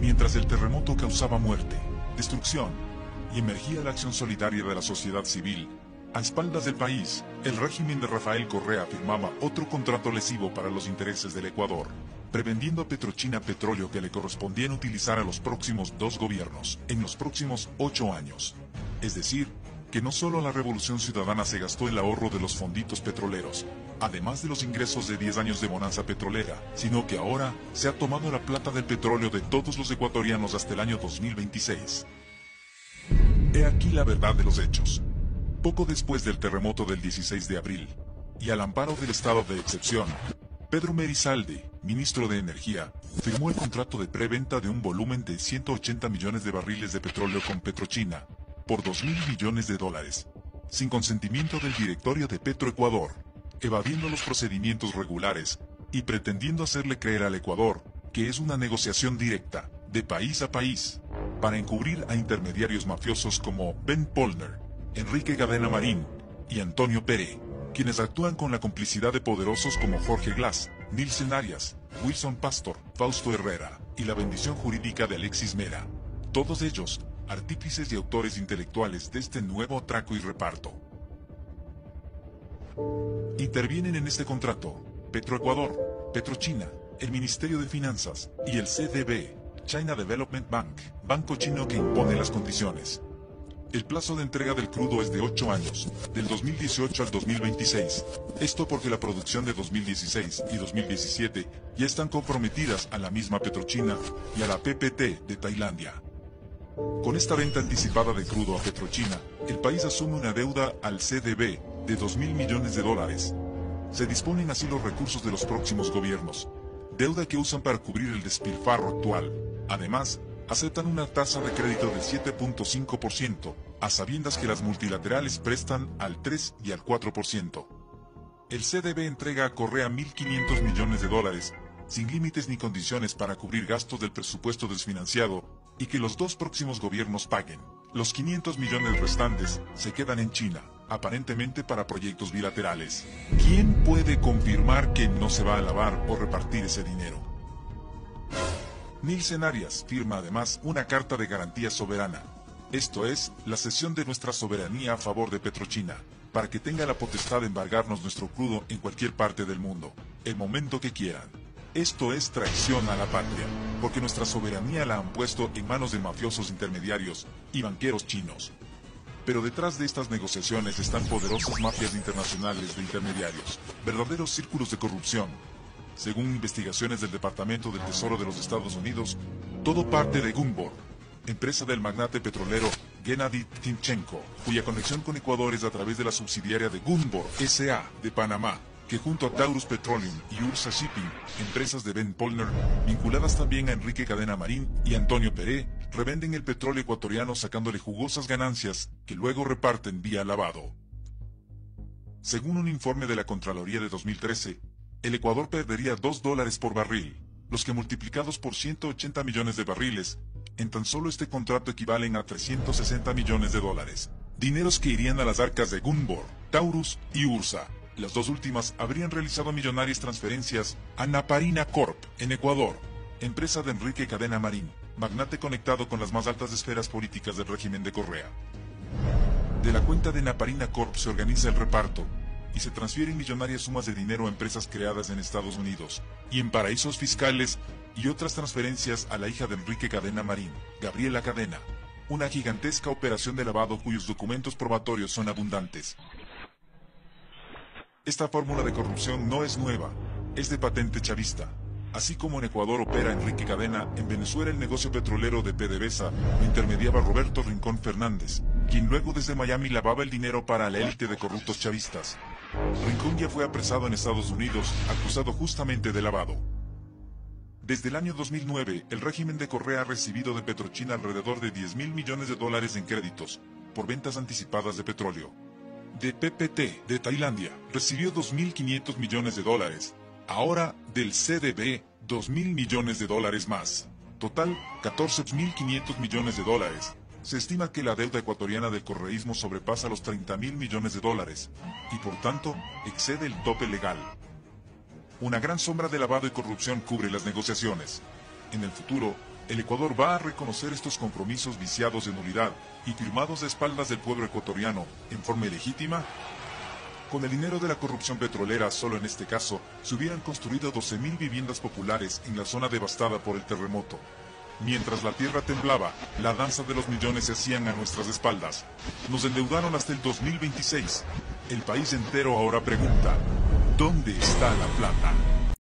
Mientras el terremoto causaba muerte, destrucción y emergía la acción solidaria de la sociedad civil, a espaldas del país, el régimen de Rafael Correa firmaba otro contrato lesivo para los intereses del Ecuador, prevendiendo a Petrochina petróleo que le correspondían utilizar a los próximos dos gobiernos, en los próximos ocho años. Es decir, que no solo la revolución ciudadana se gastó el ahorro de los fonditos petroleros, además de los ingresos de 10 años de bonanza petrolera, sino que ahora se ha tomado la plata del petróleo de todos los ecuatorianos hasta el año 2026. He aquí la verdad de los hechos. Poco después del terremoto del 16 de abril, y al amparo del estado de excepción, Pedro Merizalde, ministro de Energía, firmó el contrato de preventa de un volumen de 180 millones de barriles de petróleo con Petrochina, por 2 mil millones de dólares, sin consentimiento del directorio de Petroecuador, evadiendo los procedimientos regulares y pretendiendo hacerle creer al Ecuador que es una negociación directa, de país a país, para encubrir a intermediarios mafiosos como Ben Polner, Enrique Gadena Marín y Antonio Pérez, quienes actúan con la complicidad de poderosos como Jorge Glass, Nilsen Arias, Wilson Pastor, Fausto Herrera y la bendición jurídica de Alexis Mera. Todos ellos artífices y autores intelectuales de este nuevo atraco y reparto. Intervienen en este contrato Petroecuador, Petrochina, el Ministerio de Finanzas y el CDB, China Development Bank, banco chino que impone las condiciones. El plazo de entrega del crudo es de 8 años, del 2018 al 2026. Esto porque la producción de 2016 y 2017 ya están comprometidas a la misma Petrochina y a la PPT de Tailandia. Con esta venta anticipada de crudo a Petrochina, el país asume una deuda al CDB de 2 mil millones de dólares. Se disponen así los recursos de los próximos gobiernos, deuda que usan para cubrir el despilfarro actual. Además, aceptan una tasa de crédito del 7.5%, a sabiendas que las multilaterales prestan al 3 y al 4%. El CDB entrega a Correa 1.500 millones de dólares, sin límites ni condiciones para cubrir gastos del presupuesto desfinanciado y que los dos próximos gobiernos paguen. Los 500 millones restantes se quedan en China, aparentemente para proyectos bilaterales. ¿Quién puede confirmar que no se va a lavar o repartir ese dinero? Nielsen Arias firma además una carta de garantía soberana, esto es, la cesión de nuestra soberanía a favor de Petrochina, para que tenga la potestad de embargarnos nuestro crudo en cualquier parte del mundo, el momento que quieran. Esto es traición a la patria, porque nuestra soberanía la han puesto en manos de mafiosos intermediarios y banqueros chinos. Pero detrás de estas negociaciones están poderosas mafias internacionales de intermediarios, verdaderos círculos de corrupción. Según investigaciones del Departamento del Tesoro de los Estados Unidos, todo parte de Gunvor, empresa del magnate petrolero Gennady Timchenko, cuya conexión con Ecuador es a través de la subsidiaria de Gunvor S.A. de Panamá, que junto a Taurus Petroleum y Ursa Shipping, empresas de Ben Polner, vinculadas también a Enrique Cadena Marín y Antonio Peré, revenden el petróleo ecuatoriano sacándole jugosas ganancias que luego reparten vía lavado. Según un informe de la Contraloría de 2013, el Ecuador perdería 2 dólares por barril, los que multiplicados por 180 millones de barriles, en tan solo este contrato equivalen a 360 millones de dólares, dineros que irían a las arcas de Gunvor, Taurus y Ursa, las dos últimas habrían realizado millonarias transferencias a Naparina Corp. en Ecuador, empresa de Enrique Cadena Marín, magnate conectado con las más altas esferas políticas del régimen de Correa. De la cuenta de Naparina Corp se organiza el reparto y se transfieren millonarias sumas de dinero a empresas creadas en Estados Unidos y en paraísos fiscales y otras transferencias a la hija de Enrique Cadena Marín, Gabriela Cadena, una gigantesca operación de lavado cuyos documentos probatorios son abundantes. Esta fórmula de corrupción no es nueva, es de patente chavista. Así como en Ecuador opera Enrique Cadena, en Venezuela el negocio petrolero de PDVSA lo intermediaba Roberto Rincón Fernández, quien luego desde Miami lavaba el dinero para la élite de corruptos chavistas. Rincón ya fue apresado en Estados Unidos, acusado justamente de lavado. Desde el año 2009, el régimen de Correa ha recibido de Petrochina alrededor de 10 mil millones de dólares en créditos, por ventas anticipadas de petróleo de PPT de Tailandia recibió 2.500 millones de dólares. Ahora del CDB 2.000 millones de dólares más. Total 14.500 millones de dólares. Se estima que la deuda ecuatoriana del correísmo sobrepasa los 30.000 millones de dólares y por tanto excede el tope legal. Una gran sombra de lavado y corrupción cubre las negociaciones. En el futuro, el Ecuador va a reconocer estos compromisos viciados de nulidad y firmados de espaldas del pueblo ecuatoriano en forma ilegítima? Con el dinero de la corrupción petrolera, solo en este caso, se hubieran construido 12.000 viviendas populares en la zona devastada por el terremoto. Mientras la tierra temblaba, la danza de los millones se hacían a nuestras espaldas. Nos endeudaron hasta el 2026. El país entero ahora pregunta, ¿dónde está la plata?